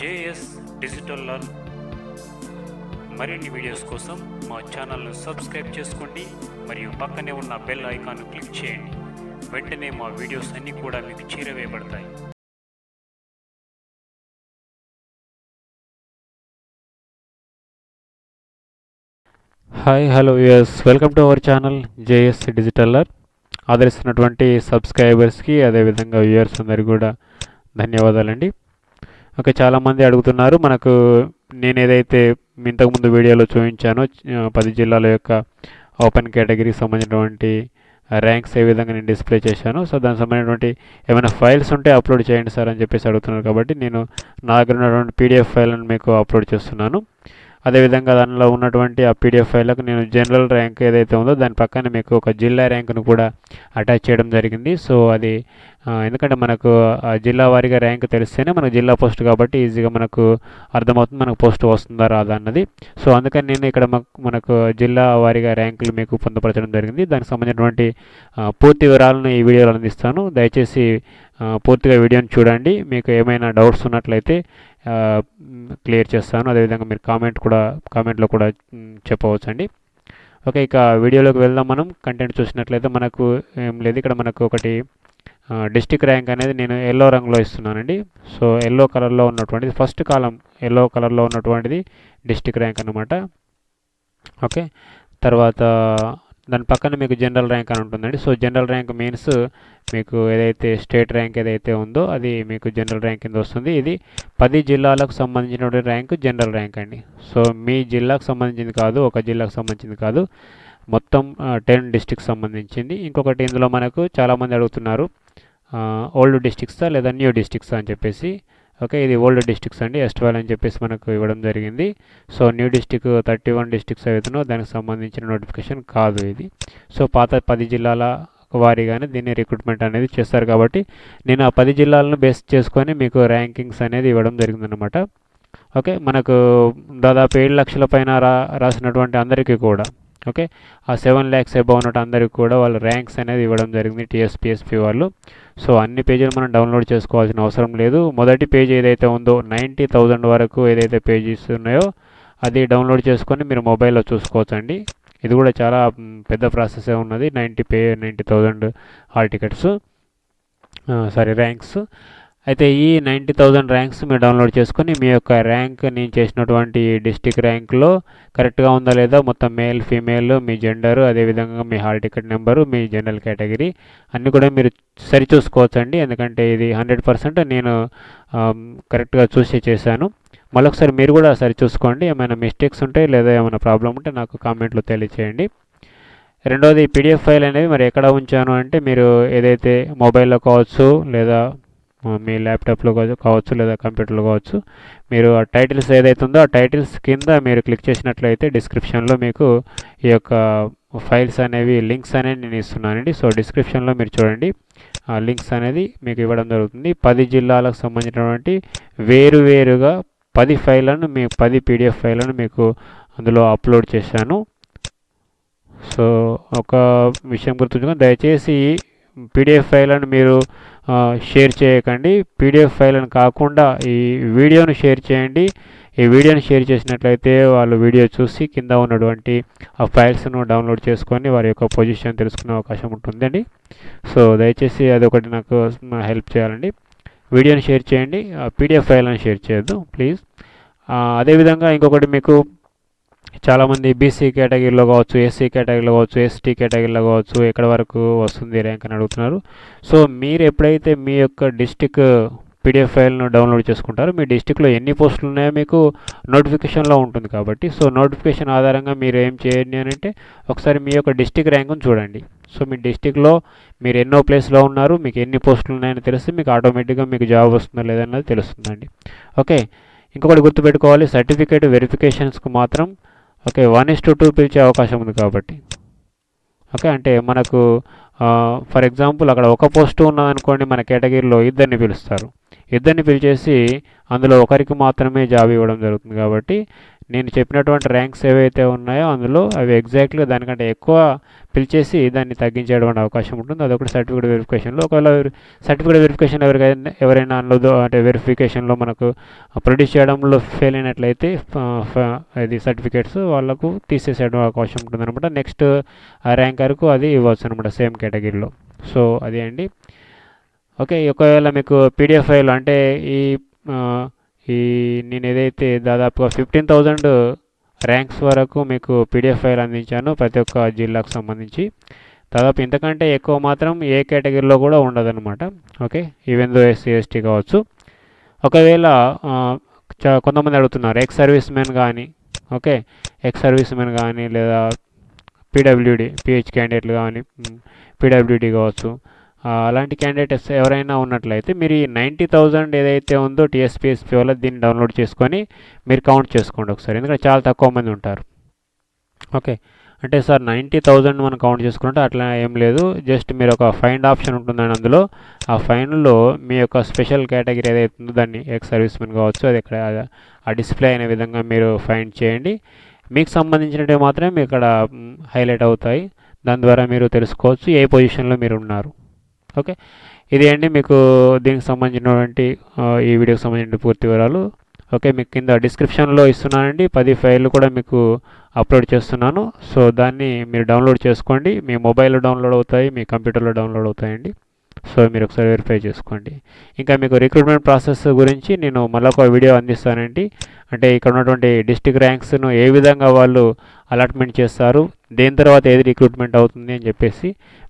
JS digital learn. మరిన్ని videos కోసం మా ఛానల్ను సబ్స్క్రైబ్ చేసుకోండి మరియు పక్కనే ఉన్న బెల్ ఐకాన్ క్లిక్ చేయండి. వెంటనే మా వీడియోస్ అన్నీ కూడా మీకు చేరవేయబడతాయి. Hi hello us welcome to our channel JS డిజిటల్లర్ ఆదరిస్తున్నటువంటి సబ్స్క్రైబర్స్కి అదేవిధంగా వ్యూయర్స్ అందరికీ కూడా ధన్యవాదాలండి. ఓకే చాలామంది అడుగుతున్నారు. మనకు నేను ఏదైతే ఇంతకుముందు వీడియోలో చూపించానో పది జిల్లాల యొక్క ఓపెన్ కేటగిరీకి సంబంధించినటువంటి ర్యాంక్స్ ఏ విధంగా నేను డిస్ప్లే చేశాను సో దానికి సంబంధించినటువంటి ఏమైనా ఫైల్స్ ఉంటే అప్లోడ్ చేయండి సార్ అని చెప్పేసి అడుగుతున్నారు కాబట్టి నేను నా దగ్గర ఉన్నటువంటి పీడిఎఫ్ ఫైల్ని మీకు అప్లోడ్ చేస్తున్నాను. అదేవిధంగా దానిలో ఉన్నటువంటి ఆ పీడిఎఫ్ ఫైల్కు నేను జనరల్ ర్యాంక్ ఏదైతే ఉందో దాని పక్కన మీకు ఒక జిల్లా ర్యాంకును కూడా అటాచ్ చేయడం జరిగింది. సో అది ఎందుకంటే మనకు ఆ జిల్లా వారీగా ర్యాంక్ తెలిస్తేనే మనకు జిల్లా పోస్ట్ కాబట్టి ఈజీగా మనకు అర్థమవుతుంది మనకు పోస్ట్ వస్తుందా రాదా అన్నది. సో అందుకని నేను ఇక్కడ మాకు- మనకు జిల్లా వారీగా ర్యాంకులు మీకు పొందపరచడం జరిగింది. దానికి సంబంధించినటువంటి పూర్తి వివరాలను ఈ వీడియోలో అందిస్తాను. దయచేసి పూర్తిగా వీడియోని చూడండి. మీకు ఏమైనా డౌట్స్ ఉన్నట్లయితే క్లియర్ చేస్తాను. అదేవిధంగా మీరు కామెంట్ కూడా కామెంట్లో కూడా చెప్పవచ్చండి. ఓకే ఇక వీడియోలోకి వెళ్దాం మనం. కంటెంట్ చూసినట్లయితే మనకు ఏం లేదు. ఇక్కడ మనకు ఒకటి డిస్టిక్ ర్యాంక్ అనేది నేను ఎల్లో రంగులో ఇస్తున్నానండి. సో ఎల్లో కలర్లో ఉన్నటువంటిది ఫస్ట్ కాలం ఎల్లో కలర్లో ఉన్నటువంటిది డిస్టిక్ ర్యాంక్ అనమాట ఓకే తర్వాత దాని పక్కన మీకు జనరల్ ర్యాంక్ అని ఉంటుందండి. సో జనరల్ ర్యాంక్ మీన్స్ మీకు ఏదైతే స్టేట్ ర్యాంక్ ఏదైతే ఉందో అది మీకు జనరల్ ర్యాంక్ కింద వస్తుంది. ఇది పది జిల్లాలకు సంబంధించినటువంటి ర్యాంక్ జనరల్ ర్యాంక్ అండి. సో మీ జిల్లాకు సంబంధించింది కాదు ఒక జిల్లాకు సంబంధించింది కాదు. మొత్తం టెన్ డిస్టిక్స్ సంబంధించింది. ఇంకొకటి ఇందులో మనకు చాలామంది అడుగుతున్నారు ఓల్డ్ డిస్టిక్సా లేదా న్యూ డిస్టిక్సా అని చెప్పేసి. ఓకే ఇది ఓల్డ్ డిస్టిక్స్ అండి. ఎస్ట్ ట్వెల్వ్ అని చెప్పేసి మనకు ఇవ్వడం జరిగింది. So new district thirty one districts అవుతున్నో దానికి సంబంధించిన నోటిఫికేషన్ కాదు ఇది. సో పాత పది జిల్లాల వారీగానే దీన్ని రిక్రూట్మెంట్ అనేది చేస్తారు కాబట్టి నేను ఆ పది జిల్లాలను బేస్ చేసుకొని మీకు ర్యాంకింగ్స్ అనేది ఇవ్వడం జరిగిందనమాట ఓకే మనకు దాదాపు ఏడు లక్షల పైన రా రాసినటువంటి అందరికీ కూడా ఓకే? ఆ సెవెన్ ల్యాక్స్ అబౌవ్ ఉన్నట్టు అందరికి కూడా వాళ్ళు ర్యాంక్స్ అనేది ఇవ్వడం జరిగింది టీఎస్పిఎస్పి వాళ్ళు. సో అన్ని పేజీలు మనం డౌన్లోడ్ చేసుకోవాల్సిన అవసరం లేదు. మొదటి పేజ్ ఏదైతే ఉందో నైంటీ థౌజండ్ వరకు ఏదైతే పేజీస్ ఉన్నాయో అది డౌన్లోడ్ చేసుకొని మీరు మొబైల్లో చూసుకోవచ్చండి. ఇది కూడా చాలా పెద్ద ప్రాసెసే ఉన్నది. Ninety pay ninety thousand hall tickets. Sorry ranks. అయితే ఈ నైంటీ థౌజండ్ ర్యాంక్స్ మీరు డౌన్లోడ్ చేసుకొని మీ యొక్క ర్యాంక్ నేను చేసినటువంటి డిస్టిక్ ర్యాంక్లో కరెక్ట్గా ఉందా లేదా మొత్తం మేల్ ఫీమేల్ మీ జెండరు అదేవిధంగా మీ హాల్ టికెట్ నెంబరు మీ జనరల్ కేటగిరీ అన్నీ కూడా మీరు సరిచూసుకోవచ్చండి. ఎందుకంటే ఇది హండ్రెడ్ పర్సెంట్ నేను కరెక్ట్గా చూసి చేశాను. మరొకసారి మీరు కూడా సరిచూసుకోండి. ఏమైనా మిస్టేక్స్ ఉంటే లేదా ఏమైనా ప్రాబ్లం ఉంటే నాకు కామెంట్లో తెలియచేయండి. రెండోది పీడిఎఫ్ ఫైల్ అనేది మరి ఎక్కడ ఉంచాను అంటే మీరు ఏదైతే మొబైల్లో కావచ్చు లేదా మీ ల్యాప్టాప్లో కావచ్చు- లేదా కంప్యూటర్లో కావచ్చు మీరు ఆ టైటిల్స్ ఏదైతే ఉందో ఆ టైటిల్స్ కింద మీరు క్లిక్ చేసినట్లయితే డిస్క్రిప్షన్లో మీకు ఈ యొక్క ఫైల్స్ అనేవి లింక్స్ అనేవి నేను ఇస్తున్నానండి. సో డిస్క్రిప్షన్లో మీరు చూడండి. ఆ లింక్స్ అనేది మీకు ఇవ్వడం జరుగుతుంది. పది జిల్లాలకు సంబంధించినటువంటి వేరువేరుగా పది ఫైళ్ళను మీ పది పీడిఎఫ్ ఫైళ్ళను మీకు అందులో అప్లోడ్ చేశాను. సో ఒక విషయం గుర్తుంచుకొని దయచేసి పీడిఎఫ్ ఫైళ్ళను మీరు షేర్ చేయకండి. పీడిఎఫ్ అని కాకుండా ఈ వీడియోను షేర్ చేయండి. ఈ వీడియోని షేర్ చేసినట్లయితే వాళ్ళు వీడియో చూసి కింద ఉన్నటువంటి ఆ ఫైల్స్ను డౌన్లోడ్ చేసుకొని వారి యొక్క పొజిషన్ తెలుసుకునే అవకాశం ఉంటుందండి. సో దయచేసి అదొకటి నాకు హెల్ప్ చేయాలండి. వీడియోని షేర్ చేయండి. పీడిఎఫ్ ఫైల్ని షేర్ చేయొద్దు ప్లీజ్. అదేవిధంగా ఇంకొకటి మీకు చాలామంది బీసీ కేటగిరీలో కావచ్చు ఎస్సీ కేటగిరీలో కావచ్చు ఎస్టీ కేటగిరీలో కావచ్చు ఎక్కడ వరకు వస్తుంది ర్యాంక్ అని అడుగుతున్నారు. సో మీరు ఎప్పుడైతే మీ యొక్క డిస్టిక్ పీడిఎఫ్ ఫైల్ను డౌన్లోడ్ చేసుకుంటారో మీ డిస్టిక్లో ఎన్ని పోస్టులు ఉన్నాయో మీకు నోటిఫికేషన్లో ఉంటుంది కాబట్టి. సో నోటిఫికేషన్ ఆధారంగా మీరు ఏం చేయండి అని అంటే ఒకసారి మీ యొక్క డిస్టిక్ ర్యాంకును చూడండి. సో మీ డిస్టిక్లో మీరు ఎన్నో ప్లేస్లో ఉన్నారు మీకు ఎన్ని పోస్టులు ఉన్నాయని తెలిస్తే మీకు ఆటోమేటిక్గా మీకు జాబ్ వస్తుందో లేదన్నది తెలుస్తుందండి. ఓకే. ఇంకొకటి గుర్తుపెట్టుకోవాలి సర్టిఫికేట్ వెరిఫికేషన్స్కి మాత్రం okay one is to two పిలిచే అవకాశం ఉంది కాబట్టి. ఓకే అంటే మనకు ఫర్ ఎగ్జాంపుల్ అక్కడ ఒక పోస్టు ఉన్నదనుకోండి మన కేటగిరీలో ఇద్దరిని పిలుస్తారు. ఇద్దరిని పిలిచేసి అందులో ఒకరికి మాత్రమే జాబ్ ఇవ్వడం జరుగుతుంది కాబట్టి నేను చెప్పినటువంటి ర్యాంక్స్ ఏవైతే ఉన్నాయో అందులో అవి ఎగ్జాక్ట్గా దానికంటే ఎక్కువ పిలిచేసి దాన్ని తగ్గించేటువంటి అవకాశం ఉంటుంది. అదొకటి సర్టిఫికేట్ వెరిఫికేషన్లో. ఒకవేళ సర్టిఫికేట్ వెరిఫికేషన్ ఎవరికైనా ఎవరైనా అందులో అంటే వెరిఫికేషన్లో మనకు ప్రొడ్యూస్ చేయడంలో ఫెయిల్ అయినట్లయితే ఇది సర్టిఫికేట్స్ వాళ్ళకు తీసేసేయడం అవకాశం ఉంటుంది అనమాట నెక్స్ట్ ర్యాంకర్కు అది ఇవ్వచ్చు అనమాట సేమ్ కేటగిరీలో. సో అదే అండి. ఓకే ఒకవేళ మీకు పీడిఎఫ్ ఫైల్ అంటే ఈ ఈ నేను ఏదైతే దాదాపుగా ఫిఫ్టీన్ థౌజండ్ ర్యాంక్స్ వరకు మీకు పీడిఎఫ్ ఫైల్ అందించాను ప్రతి ఒక్క జిల్లాకు సంబంధించి. దాదాపు ఇంతకంటే ఎక్కువ మాత్రం ఏ కేటగిరీలో కూడా ఉండదన్నమాట. Okay even though SC ST కావచ్చు. ఒకవేళ కొంతమంది అడుగుతున్నారు ఎక్స్ సర్వీస్ మెన్ కానీ ఓకే ఎక్స్ సర్వీస్ మెన్ కానీ లేదా పీడబ్ల్యూడి పిహెచ్ క్యాండిడేట్లు కానీ పీడబ్ల్యూడి కావచ్చు. అలాంటి క్యాండిడేట్స్ ఎవరైనా ఉన్నట్లయితే మీరు ఈ నైంటీ థౌజండ్ ఏదైతే ఉందో టీఎస్పీఎస్పీ వల్ల దీన్ని డౌన్లోడ్ చేసుకొని మీరు కౌంట్ చేసుకోండి ఒకసారి. ఎందుకంటే చాలా తక్కువ మంది ఉంటారు. ఓకే. అంటే సార్ నైంటీ థౌజండ్ మనం కౌంట్ చేసుకుంటే అట్లా ఏం లేదు. జస్ట్ మీరు ఒక ఫైండ్ ఆప్షన్ ఉంటుందండి అందులో. ఆ ఫైండ్లో మీ యొక్క స్పెషల్ కేటగిరీ ఏదైతే ఉందో దాన్ని ఎక్స్ సర్వీస్ మెన్ కావచ్చు అది ఇక్కడ ఆ డిస్ప్లే అయిన విధంగా మీరు ఫైండ్ చేయండి. మీకు సంబంధించినవి మాత్రమే ఇక్కడ హైలైట్ అవుతాయి. దాని ద్వారా మీరు తెలుసుకోవచ్చు ఏ పొజిషన్లో మీరు ఉన్నారు. ఓకే? ఇది అండి మీకు దీనికి సంబంధించినటువంటి ఈ వీడియోకి సంబంధించిన పూర్తి వివరాలు. ఓకే? మీకు కింద డిస్క్రిప్షన్లో ఇస్తున్నానండి. పది ఫైళ్ళు కూడా మీకు అప్లోడ్ చేస్తున్నాను. సో దాన్ని మీరు డౌన్లోడ్ చేసుకోండి. మీ మొబైల్లో డౌన్లోడ్ అవుతాయి మీ కంప్యూటర్లో డౌన్లోడ్ అవుతాయండి. సో మీరు ఒకసారి వెరిఫై చేసుకోండి. ఇంకా మీకు రిక్రూట్మెంట్ ప్రాసెస్ గురించి నేను మళ్ళొక వీడియో అందిస్తానండి. అంటే ఇక్కడ ఉన్నటువంటి డిస్టిక్ ర్యాంక్స్ను ఏ విధంగా వాళ్ళు అలాట్మెంట్ చేస్తారు దేని తర్వాత ఏది రిక్రూట్మెంట్ అవుతుంది అని చెప్పేసి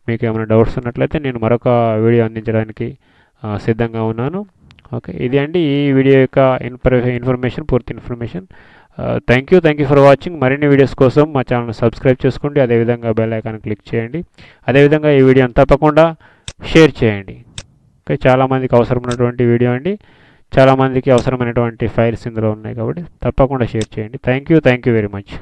మీకు ఏమైనా డౌట్స్ ఉన్నట్లయితే నేను మరొక వీడియో అందించడానికి సిద్ధంగా ఉన్నాను. ఓకే ఇది అండి ఈ వీడియో యొక్క ఇన్ఫర్ ఇన్ఫర్మేషన్ పూర్తి information thank you thank you for watching మరిన్ని వీడియోస్ కోసం మా ఛానల్ సబ్స్క్రైబ్ చేసుకోండి. అదేవిధంగా బెల్ ఐకాన్ క్లిక్ చేయండి. అదేవిధంగా ఈ వీడియోని తప్పకుండా షేర్ చేయండి. ఓకే చాలామందికి అవసరమైనటువంటి వీడియో అండి. చాలామందికి అవసరమైనటువంటి ఫైల్స్ ఇందులో ఉన్నాయి కాబట్టి తప్పకుండా షేర్ చేయండి. Thank you thank you very much